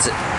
つ。